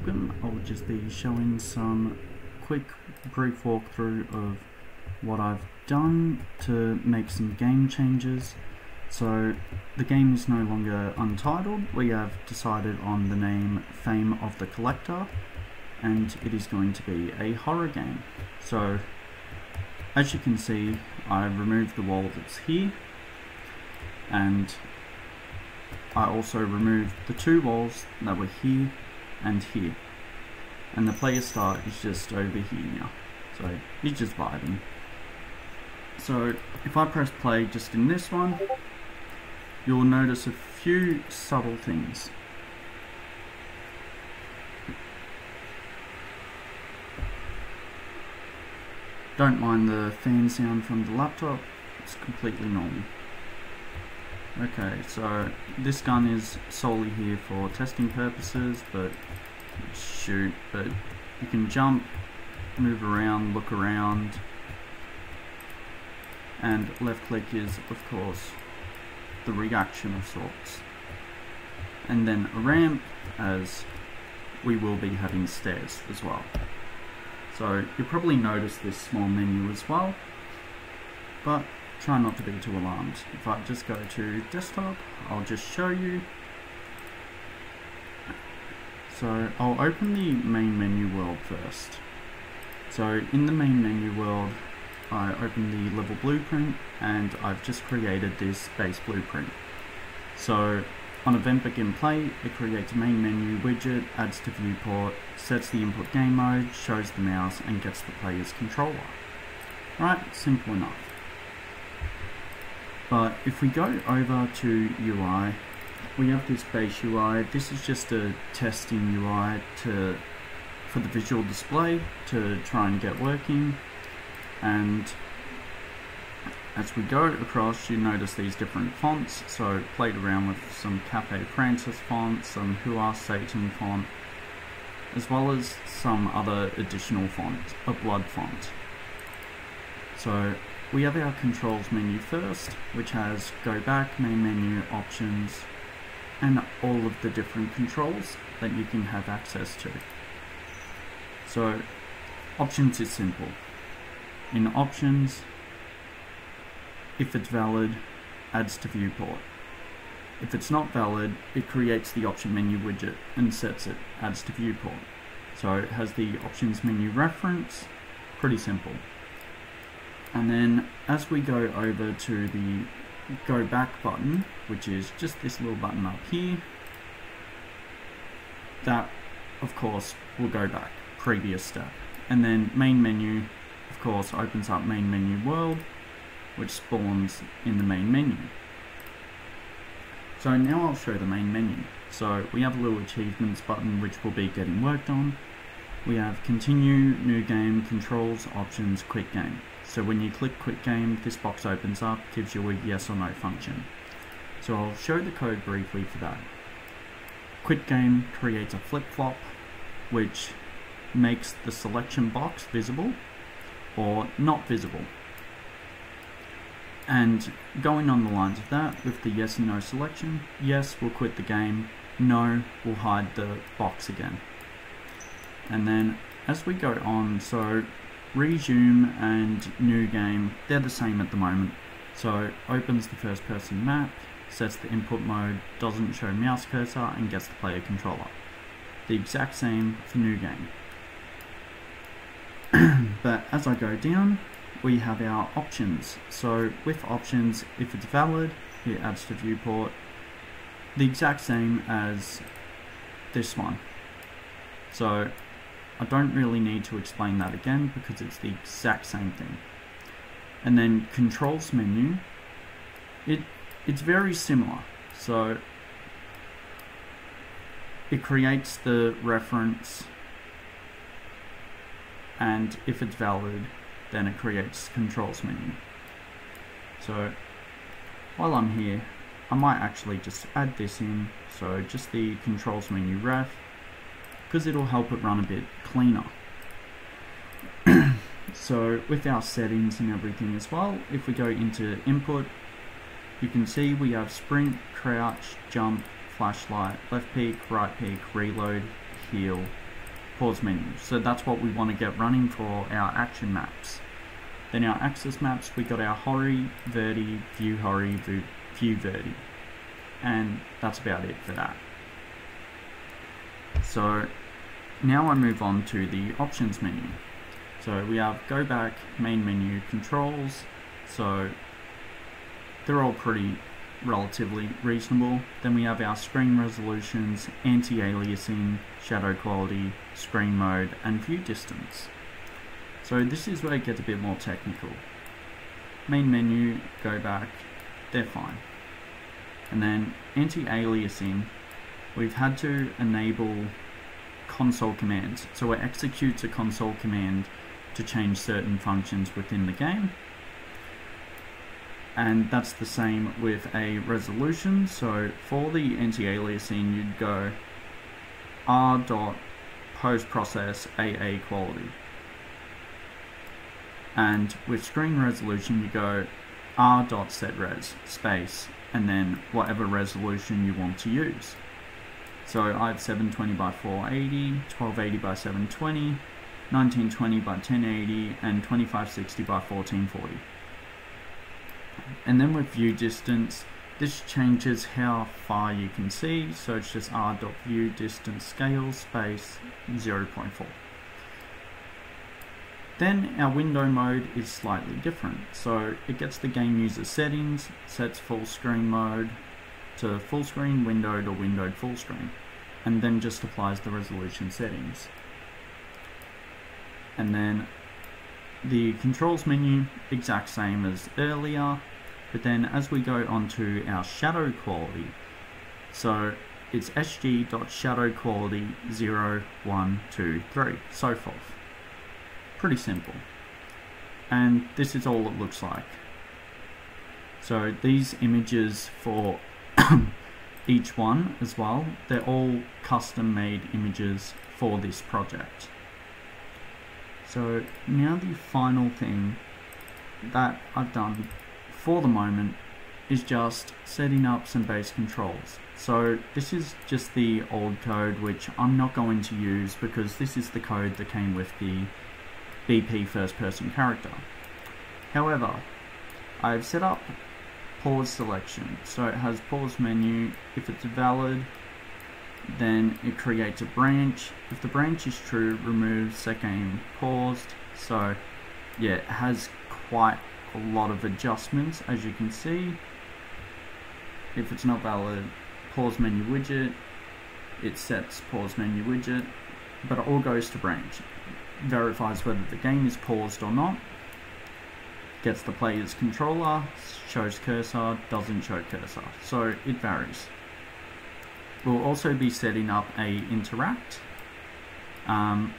welcome. I will just be showing some quick brief walkthrough of what I've done to make some game changes. So the game is no longer untitled, we have decided on the name Fame of the Collector and it is going to be a horror game. So as you can see I've removed the wall that's here and I also removed the two walls that were here and here. And the player start is just over here now. So he's just vibing. So if I press play just in this one, you'll notice a few subtle things. Don't mind the fan sound from the laptop, it's completely normal. Okay, so this gun is solely here for testing purposes, but shoot, but you can jump, move around, look around, and left click is, of course, the reaction of sorts. And then a ramp, as we will be having stairs as well. So you'll probably notice this small menu as well, but try not to be too alarmed. If I just go to desktop, I'll just show you. So I'll open the main menu world first. So in the main menu world, I open the level blueprint and I've just created this base blueprint. So on event begin play, it creates a main menu widget, adds to viewport, sets the input game mode, shows the mouse and gets the player's controller. Right, simple enough. But if we go over to UI, we have this base UI. This is just a testing UI to for the visual display to try and get working. And as we go across, you notice these different fonts. So played around with some Cafe Francis font, some Who Asked Satan font, as well as some other additional fonts, a blood font. So we have our controls menu first, which has go back, main menu, options, and all of the different controls that you can have access to. So options is simple. In options, if it's valid, adds to viewport. If it's not valid, it creates the option menu widget and sets it, adds to viewport. So it has the options menu reference, pretty simple. And then as we go over to the go back button, which is just this little button up here, that of course will go back, previous step. And then main menu, of course, opens up main menu world, which spawns in the main menu. So now I'll show the main menu. So we have a little achievements button which will be getting worked on. We have continue, new game, controls, options, quick game. So when you click quick game, this box opens up, gives you a yes or no function. So I'll show the code briefly for that. Quick game creates a flip-flop, which makes the selection box visible or not visible. And going on the lines of that, with the yes and no selection, yes we'll quit the game, no we'll hide the box again. And then as we go on, so resume and new game, they're the same at the moment. So opens the first person map, sets the input mode, doesn't show mouse cursor and gets the player controller. The exact same for new game. but as I go down, we have our options. So with options, if it's valid, it adds to viewport. The exact same as this one. So I don't really need to explain that again because it's the exact same thing. And then controls menu, it it's very similar. So it creates the reference and if it's valid then it creates controls menu. So while I'm here I might actually just add this in so just the controls menu ref because it'll help it run a bit cleaner. so with our settings and everything as well, if we go into input, you can see we have sprint, crouch, jump, flashlight, left peek, right peek, reload, heal, pause menu. So that's what we want to get running for our action maps. Then our axis maps, we got our hori, verti, view hori, view, verti. And that's about it for that. So now I move on to the options menu. So we have go back, main menu, controls. So they're all pretty relatively reasonable. Then we have our screen resolutions, anti-aliasing, shadow quality, screen mode, and view distance. So this is where it gets a bit more technical. Main menu, go back, they're fine. And then anti-aliasing, we've had to enable console commands. So it executes a console command to change certain functions within the game. And that's the same with a resolution. So for the anti-aliasing you'd go r dot post process AA quality. And with screen resolution you go r dot set res space and then whatever resolution you want to use so I have 720 by 480 1280 by 720 1920 by 1080 and 2560 by 1440 and then with view distance this changes how far you can see so it's just r dot view distance scale space 0.4 then our window mode is slightly different. So it gets the game user settings sets full screen mode to full screen windowed or windowed full screen and then just applies the resolution settings and then the controls menu exact same as earlier but then as we go on to our shadow quality, so it's sg.shadow quality 0, 1, 2, 3, so forth. Pretty simple. And this is all it looks like. So these images for each one as well, they're all custom made images for this project. So now the final thing that I've done for the moment is just setting up some base controls. So this is just the old code which I'm not going to use because this is the code that came with the BP first person character. However, I've set up pause selection. So it has pause menu. If it's valid, then it creates a branch. If the branch is true, remove game paused. So yeah, it has quite a lot of adjustments as you can see if it's not valid pause menu widget it sets pause menu widget but it all goes to branch verifies whether the game is paused or not gets the player's controller shows cursor doesn't show cursor. So it varies. We'll also be setting up a interact. Um,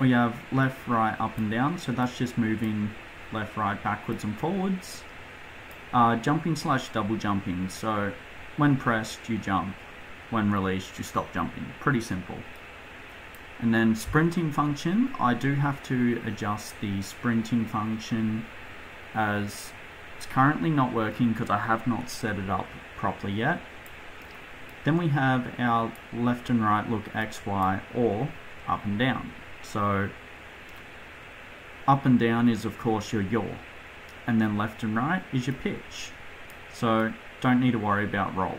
we have left right up and down. So that's just moving left, right, backwards and forwards. Uh, jumping slash double jumping, so when pressed you jump, when released you stop jumping. Pretty simple. And then sprinting function, I do have to adjust the sprinting function as it's currently not working because I have not set it up properly yet. Then we have our left and right look X, Y, or up and down. So up and down is of course your yaw. And then left and right is your pitch. So don't need to worry about roll.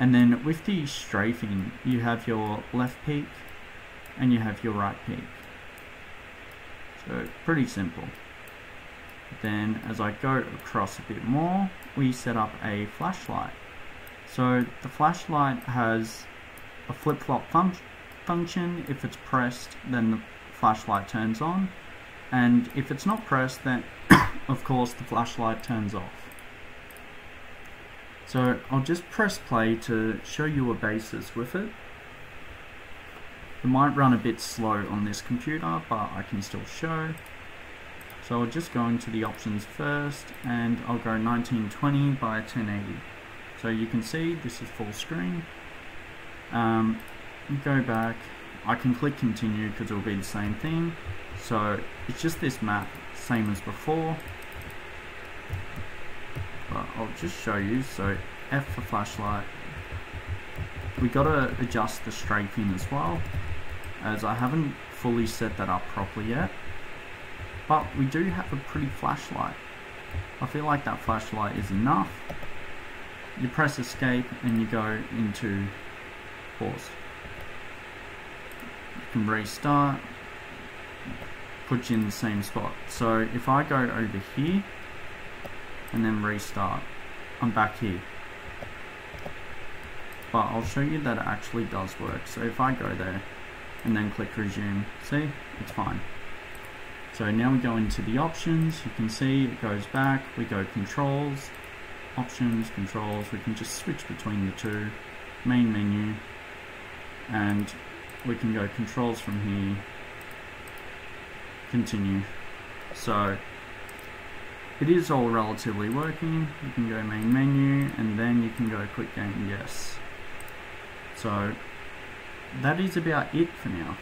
And then with the strafing, you have your left peek and you have your right peek. So pretty simple. Then as I go across a bit more, we set up a flashlight. So the flashlight has a flip-flop fun function. If it's pressed, then the flashlight turns on and if it's not pressed then of course the flashlight turns off. So I'll just press play to show you a basis with it. It might run a bit slow on this computer but I can still show. So I'll just go into the options first and I'll go 1920 by 1080. So you can see this is full screen. Um, go back I can click continue because it will be the same thing. So it's just this map, same as before. But I'll just show you. So F for flashlight. We got to adjust the strafing as well. as I haven't fully set that up properly yet. But we do have a pretty flashlight. I feel like that flashlight is enough. You press escape and you go into pause. You can restart, put you in the same spot. So if I go over here and then restart, I'm back here. But I'll show you that it actually does work. So if I go there and then click resume, see, it's fine. So now we go into the options, you can see it goes back, we go controls, options, controls, we can just switch between the two, main menu, and we can go controls from here, continue. So it is all relatively working, you can go main menu, and then you can go quick game yes. So that is about it for now.